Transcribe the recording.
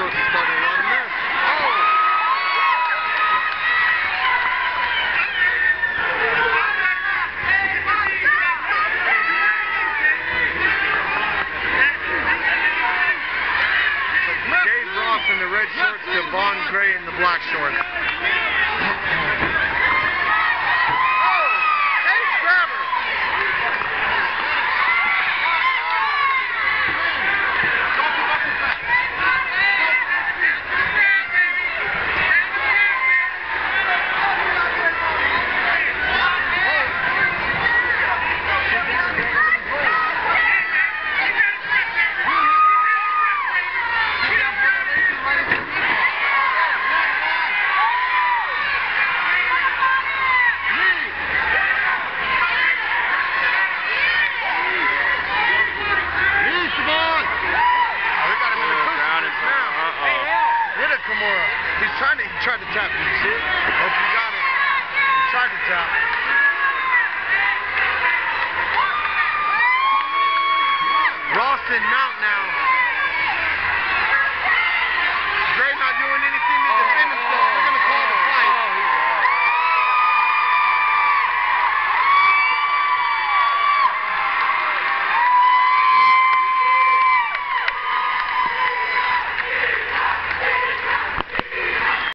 supposed to start a lot of mess. In the red shorts to Gray in the black shorts. Kimura. He's trying to, he tried to tap. You see it? Hope you got it. He tried to tap. Ralston Mount now